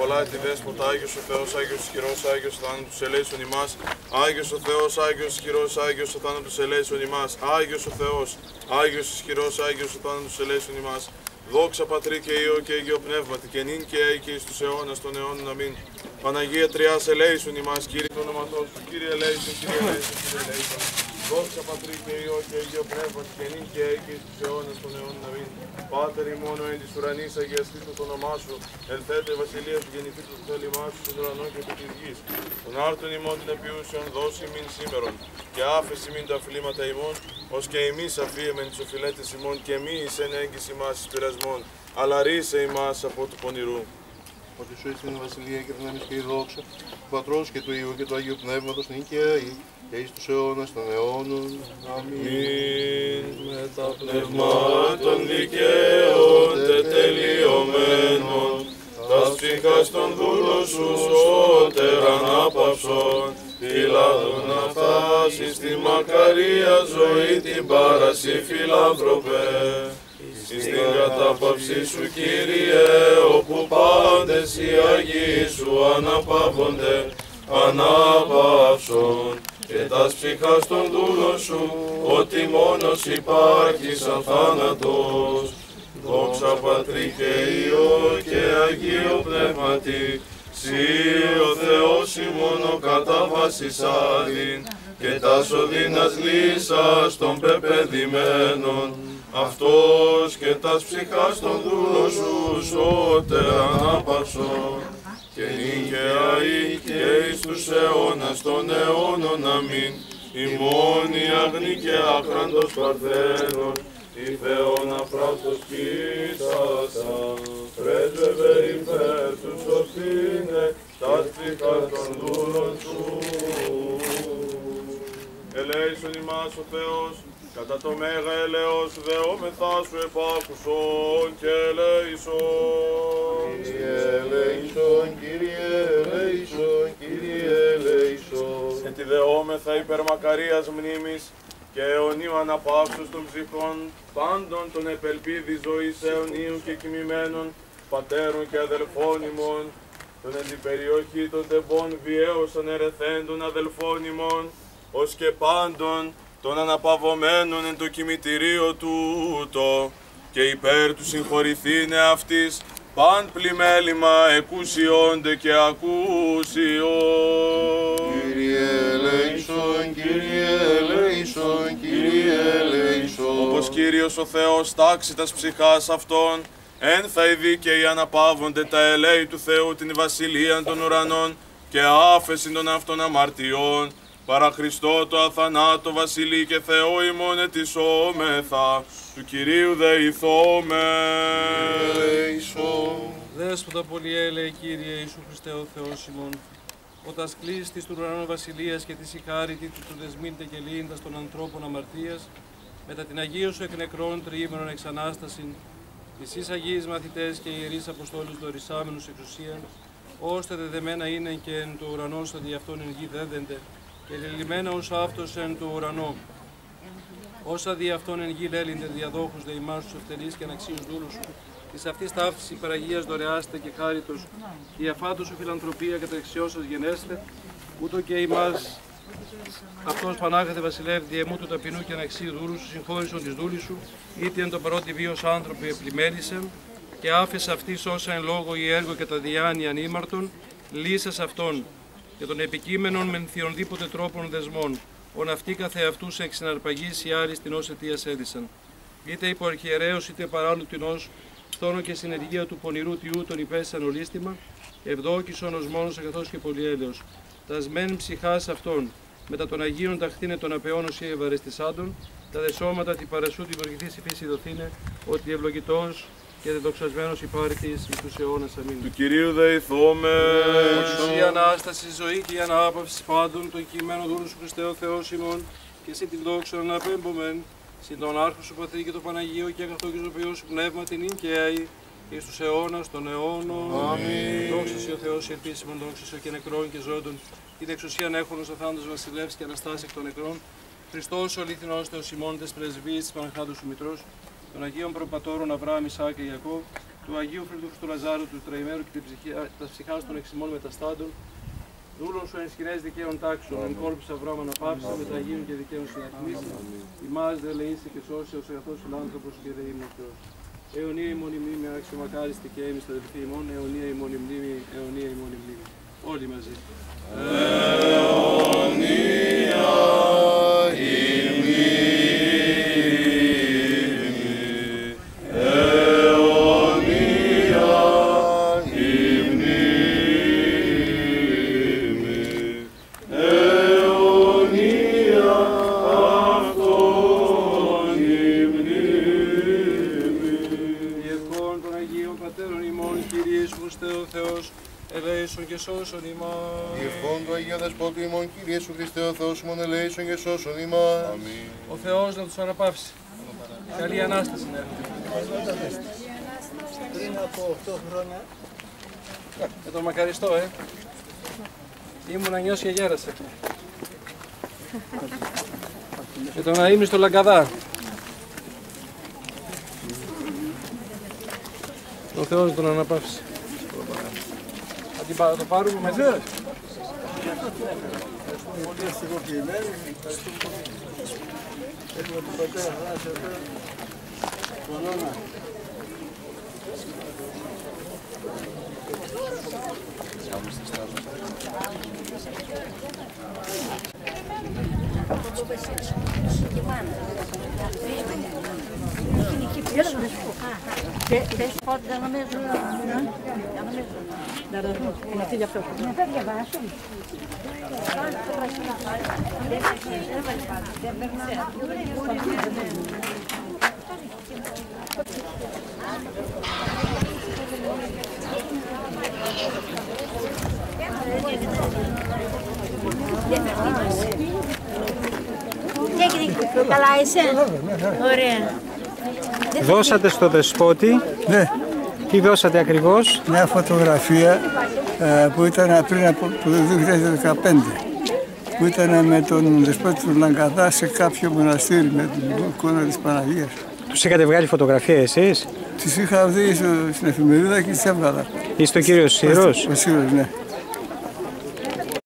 Της πολλά τη δέσποτα, Άγιος ο Θεός, Άγιος ισχυρός, Άγιος ο θάνατος ελέησον ημάς. Άγιος ο Θεός, Άγιος ισχυρός, Άγιος ο θάνατος ελέησον ημάς. Άγιος ο Θεός, Άγιος ισχυρός, Άγιος ο θάνατος ελέησον ημάς. Δόξα Πατρί και Υιό και Αγίο Πνεύματι και νυν και έη και εις τους αιώνας των αιώνων. Αμήν. Παναγία Τριάς ελέησον ημάς, Κύριε το όνομα σου, Κύριε ελέησον, Κύριε ελέησον, Κύριε ελέησον. Δόξα Πατρί και Υιό και Αγίο Πνεύματι και νυν και έη και εις τους αιώνας των αιώνων. Αμήν. Πάτερ ημών εν της ουρανής αγιαστήτω το όνομά σου, ελθέτε βασιλεία σου γεννηθήτω το θέλημά σου στον ουρανό και επί της γης. Τον άρτον ημών την επιούσιον δώσει μην σήμερον και άφεση μην τα αφιλήματα ημών, ως και εμείς αφίεμεν τις οφειλέτες ημών και μη εις εν έγκυση μας εις πειρασμών, αλλά ρίσε ημάς από του πονηρού. Ότι σου είναι η βασιλεία και η δύναμη και η δόξα του Πατρός και του Υιού και του Αγίου Πνεύματος νυν και αεί και εις τους αιώνας των αιώνων. Αμήν. Μην με τα πνευμάτων δικαίων τετελειωμένων, τα ψυχά των δούλων σου σώτερα ανάπαυσον, Πιλάδων να φτάσεις στη μακαρία ζωή την πάραση φιλάνθρωπε. Εις την κατάπαυση σου Κύριε, όπου πάντες οι Αγίοι σου αναπαύονται, αναπαύσον και τας ψυχάς των δούλων σου, ότι μόνος υπάρχει σαν θάνατος. Δόξα Πατρί και Υιό και Αγίο Πνεύματι, Συ ο Θεός ημών ο κατάβασης άδειν και τα σωδίνας λύσας των πεπαιδημένων, αυτός και τας ψυχάς των δούλων σου σώτερα ανάπαυσον και νυν και αεί και εις τους αιώνας των αιώνων αμήν, ημών η αγνή και άχραντος παρθένος, η Θεόν αφράτος πίσασα, πρέσβευε υπέρ τους σωθήνε, τας ψυχάς των δούλων Ελέησον ημάς ο Θεός, κατά το μέγα ελέος δεόμεθά σου επάκουσον και ελέησον. Κύριε ελέησον, Κύριε ελέησον, Κύριε ελέησον. Και τη δεόμεθα υπερμακαρίας μνήμης και αιωνίου αναπαύσεως των ψυχών πάντων των επελπίδη ζωής αιωνίου και κοιμημένων πατέρων και αδελφών ημών, των εν την περιοχή των τεμπών βιαίως ανερεθέντων αδελφών ημών, ως και πάντων των αναπαυωμένων εν το κημητηρίο τούτο, και υπέρ του συγχωρηθήνε αυτής παν πλημέλημα εκούσιόντε και ακούσιον. Κύριε ελέησον, Κύριε ελέησον, Κύριε ελέησον. Όπως Κύριος ο Θεός τάξει τας ψυχάς αυτών Εν θα οι δίκαιοι αναπαύονται τα ελέη του Θεού την βασιλεία των ουρανών και άφεση των αυτών αμαρτιών. Παρά Χριστό το αθανάτο βασιλεί και Θεό ημών ετισόμεθα, του Κυρίου δεηθώμε. Ελέησον. Δέσποτα πολύ έλεε, Κύριε Ιησού Χριστέ ο Θεός ημών. Όταν σκλείς της του ουρανών βασιλείας και της ηχάρητη του του δεσμήντε και λύντας των ανθρώπων αμαρτίας, μετά την Αγία σου εκ νεκρών τριήμερων εξανάστασιν, εσείς Αγίοι μαθητές και ιερείς Αποστόλους δορισάμενους εξουσίαν, ώστε δεδεμένα είναι και εν το ουρανό στα δι' αυτόν εν γη δέδεντε, και λελειμμένα ως αυτός εν το ουρανό. Όσα δι' αυτόν εν γη λέλυνται διαδόχους δε ημάς τους ευτελείς και αναξίους δούλους σου, της αυτής ταύτης υπεραγίας δωρεάστε και χάριτος, διαφάτου σου φιλανθρωπία και σας γενέστε, ούτω και ημάς αυτός Πανάγαθε βασιλεύ διεμού του ταπεινού και αναξίους δούλους σου συγχώρησον της δούλης σου, είτε εν το πρώτη βίος άνθρωποι επλημέλησεν, και άφησε αυτής όσα εν λόγω ή έργο και τα διάνοια ανήμαρτον, λύσες αυτόν, και των επικείμενων με θειονδήποτε τρόπων δεσμών, ον αυτοί καθεαυτούς εξ συναρπαγής άριστην ως αιτίας έδισαν. Είτε υπό αρχιερέως είτε παράλληλου τεινός, στόνο και συνεργεία του πονηρού τιού τον υπέσαν ολίστημα, ευδόκησον ως μόνος αγαθός και πολυέλεος. Τα σμέν ψυχάς αυτών, μετά των Αγίων ταχθήνε των απεώνος ή ευαρεστησάντων, τα δεσώματα τη παρασού την προηγηθής η φύση δοθήνε, ότι ευλογητός και δεδοξασμένος υπάρχει εις τους αιώνας. Αμήν. Του Κυρίου δεηθώμε. Η Ανάσταση, η ζωή και η ανάπαυση πάντων, το κειμένο δούλου σου Χριστέ ο Θεός ημών, και εσύ την δόξα να απέμπομεν, συν τον άρχο σου Πατρί και το Παναγίο και αγαθό και ζωοποιό σου πνεύμα την ink εις τους αιώνας των αιώνων. Αμήν. Δόξα σε ο Θεός η επίσημον, δόξα σε και νεκρών και ζώντων, την εξουσία έχουν ως αθάντος βασιλεύς και αναστάσει εκ των νεκρών. Χριστός ο αληθινός Θεός ημών τες πρεσβείες της Παναχάντου σου Μητρός, των Αγίων Προπατώρων Αβραάμ, Ισάκ και Ιακώβ, του Αγίου Φρυδού του Λαζάρου, του Τραϊμέρου και τα ψυχά των εξημών μεταστάντων, δούλων σου ενσχυρές δικαίων τάξεων, εν κόλπους Αβραάμ αναπαύσει, με τα Αγίων και δικαίων συναθμίσει, ημάς δε λεήσει και σώσει ως αγαθός φιλάνθρωπος και δε ήμουν Θεός. Αιωνία η μόνη μνήμη, αξιομακάριστη και έμεις τα αδελφοί ημών, αιωνία η μόνη μνήμη, αιωνία η μόνη μνήμη. Όλοι μαζί. Διευχών ημών, Κύριε Ιησούς Χριστέ ο Θεός, ελέησον και σώσον ημάς. Διευχών του Αγίου Δεσπότου ημών, Κύριε Ιησού Χριστέ ο Θεός ημών, ελέησον και σώσον ημάς. Ο Θεός να τους αναπαύσει. Καλή Ανάσταση να έχουμε. Πριν από 8 χρόνια Με τον μακαριστό, ε. Ήμουν νιώσει και γέρασε. Και τον αείμνη στο Λαγκαδά. Ο Θεός να τον αναπαύσει. Θα την πά- το πάρουμε μαζί. πολύ ευτυχοποιημένοι. Ευχαριστούμε πολύ. Έχουμε τον πατέρα Θανάση εδώ. Τον Όνα. Tens foto dela mesmo, não é? Ela mesmo. Dar a minha filha para o Não vai abaixo. Teknik, kalaysen. Oraya. Δώσατε στο δεσπότη. Ναι, Τι δώσατε ακριβώς; μια φωτογραφία ε, που ήταν πριν από το 2015 που ήταν με τον δεσπότη του Λαγκαδά σε κάποιο μοναστήρι με την εικόνα της Παναγίας. Τους είχατε βγάλει φωτογραφία εσείς; Τις είχα δει στο- στην εφημερίδα και τις έβγαλα. Είστε ο κύριος Σύρος. Ο Σύρος, ναι.